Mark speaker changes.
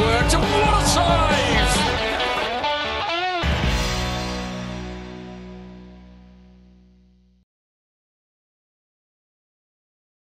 Speaker 1: Work to what a song!